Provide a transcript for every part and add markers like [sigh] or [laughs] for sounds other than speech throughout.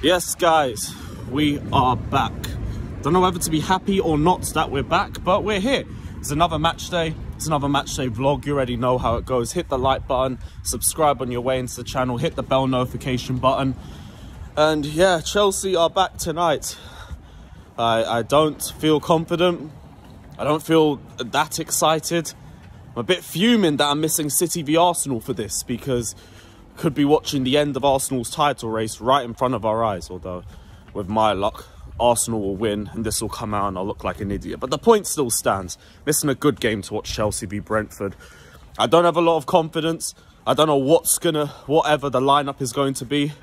Yes, guys, we are back. Don't know whether to be happy or not that we're back, but we're here. It's another match day. It's another match day vlog. You already know how it goes. Hit the like button, subscribe on your way into the channel, hit the bell notification button. And yeah, Chelsea are back tonight. I, I don't feel confident. I don't feel that excited. I'm a bit fuming that I'm missing City v Arsenal for this because could be watching the end of Arsenal's title race right in front of our eyes. Although, with my luck, Arsenal will win and this will come out and I'll look like an idiot. But the point still stands. Is a good game to watch Chelsea v Brentford. I don't have a lot of confidence. I don't know what's gonna, whatever the lineup is going to be.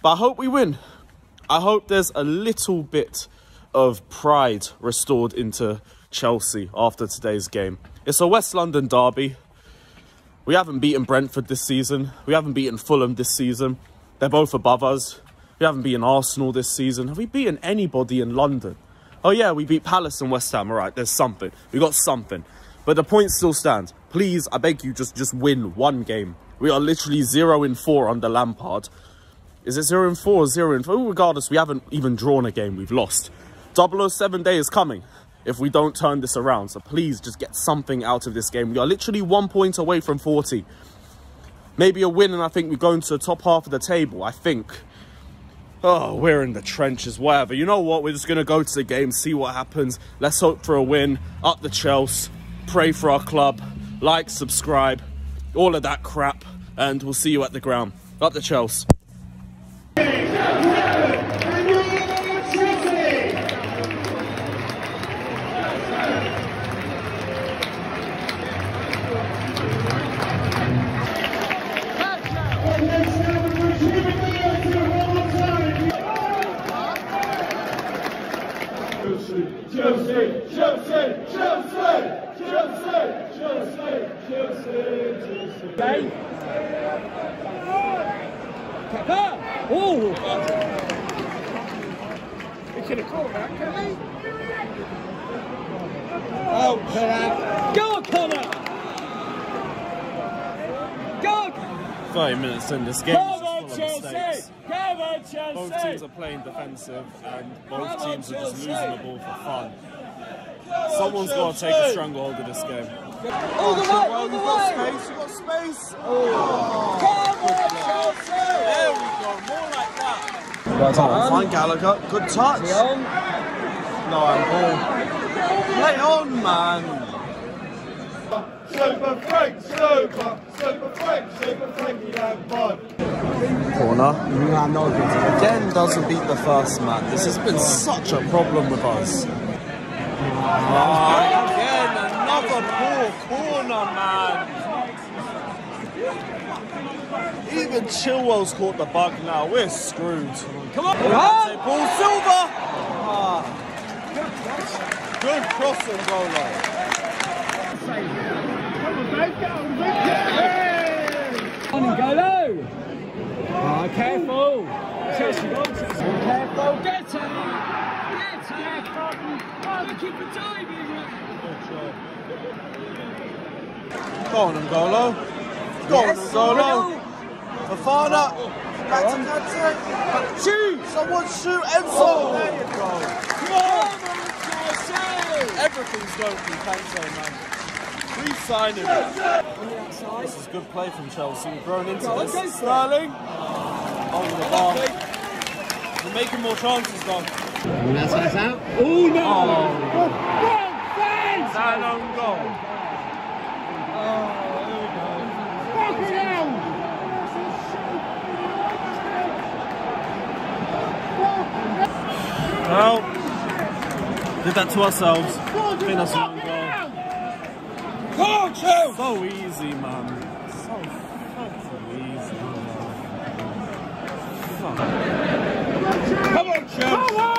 But I hope we win. I hope there's a little bit of pride restored into Chelsea after today's game. It's a West London derby. We haven't beaten Brentford this season. We haven't beaten Fulham this season. They're both above us. We haven't beaten Arsenal this season. Have we beaten anybody in London? Oh yeah, we beat Palace and West Ham. All right, there's something. We got something. But the point still stands. Please, I beg you, just, just win one game. We are literally 0 in 4 under Lampard. Is it 0 in 4 or 0 in 4? Regardless, we haven't even drawn a game. We've lost. 007 day is coming if we don't turn this around. So please just get something out of this game. We are literally one point away from 40. Maybe a win and I think we go into the top half of the table. I think. Oh, we're in the trenches, whatever. You know what? We're just going to go to the game, see what happens. Let's hope for a win. Up the Chelsea. Pray for our club. Like, subscribe. All of that crap. And we'll see you at the ground. Up the Chelsea. Oh! We could have we? Oh! Go, Conor! Go! 30 minutes in this game. Come on, Chelsea! on, Both teams are playing defensive and both on, teams are just losing the ball for fun. Someone's got to take a stranglehold of this game. All the way, all the way! space, you've got space. Come on, Chelsea! There we go, more like that. Come on, fine Gallagher, good touch. No, I'm ball. Play on, man. Super Frank, super, super Frank, super Frankie Lampard. Corner. Again doesn't beat the first man. This has been such a problem with us. Ah, another poor corner, man. Even Chilwell's caught the bug now. We're screwed. Come on, Paul Silva. Ah. Good cross and goal line. On and go low! Oh, careful! Chelsea, go Chelsea. Careful, get it! Get it! Oh, the keeper diving! Go on, N'Golo. Go on, Yes, N'Golo. Fofana. Back to Kante. Shoot! Someone shoot Enzo. Oh. There you go. Come on, Everything's going through Kante, man. Re-sign him. This is good play from Chelsea. We're growing into Go this. go. Sterling. Over the bar. We're making more chances, though. That's nice out. Oh, no! Oh. Thanks! That own goal. Fucking hell! Well, did that to ourselves. I think that's an goal. Come on, Chelsea! So easy, man. So fucking easy, man. Come on, Chelsea! Come on!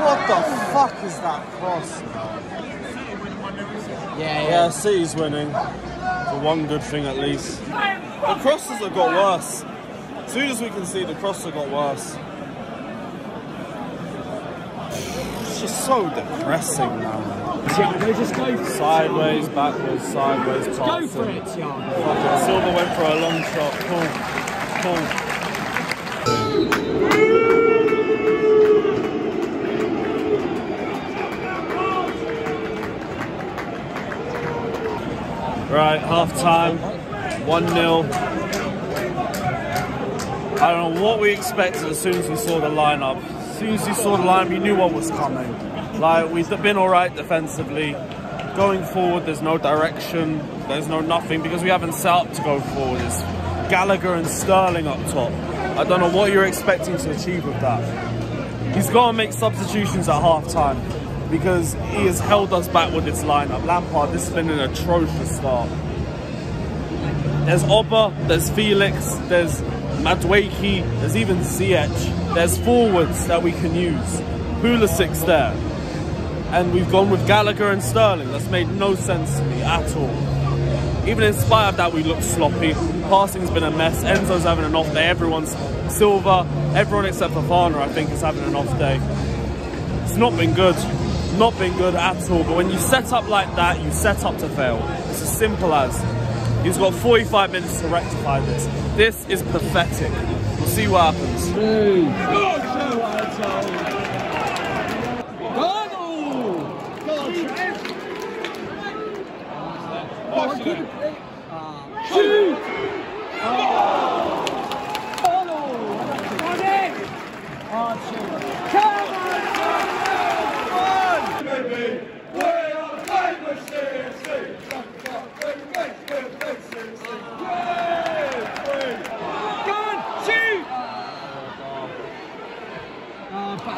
What the fuck is that cross? Yeah, Yeah, City's winning. For one good thing at least. The crosses have got worse. As soon as we can see, the crosses have got worse. It's just so depressing now. Thiago, just go for it. Sideways, backwards, sideways, Go for it, Thiago. It. Silva went for a long shot. Pull, pull. Right, half time, 1 0. I don't know what we expected as soon as we saw the lineup. As soon as we saw the lineup, you knew what was coming. Like, we've been alright defensively. Going forward, there's no direction, there's no nothing because we haven't set up to go forward. It's Gallagher and Sterling up top. I don't know what you're expecting to achieve with that. He's got to make substitutions at half time because he has held us back with this lineup. Lampard, this has been an atrocious start. There's Oba, there's Felix, there's Madwaki, there's even Ziyech. There's forwards that we can use. Pulisic's there. And we've gone with Gallagher and Sterling. That's made no sense to me at all. Even in spite of that, we look sloppy. Passing's been a mess. Enzo's having an off day. Everyone's Silva. Everyone except for Varner, I think, is having an off day. It's not been good. Not been good at all. But when you set up like that, you set up to fail. It's as simple as. He's got 45 minutes to rectify this. This is pathetic. We'll see what happens. Oh! Ah. Oh! Oh! Oh, shoot. Come on! Baby, we are the famous CFC. Go on, shoot! Oh, back.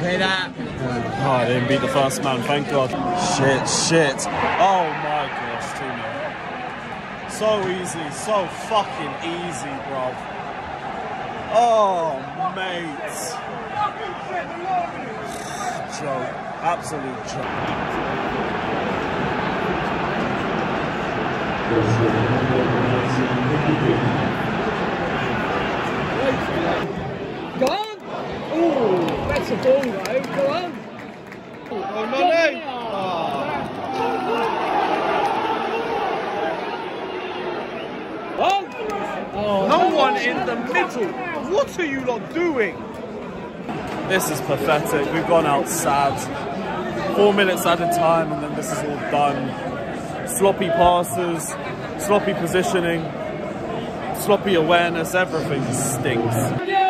Hear that? Oh, I didn't beat the first man, thank God. Shit, shit. Oh my gosh, 2 So easy, so fucking easy, bro. Oh, mate. Joke. Absolute joke. [laughs] Go on! Ooh, that's a ball though. Go on! Oh, Mane. On! Oh, No one in the middle. What are you lot doing? This is pathetic. We've gone out sad. Four minutes at a time, and then this is all done. Sloppy passes, sloppy positioning, sloppy awareness. Everything stinks.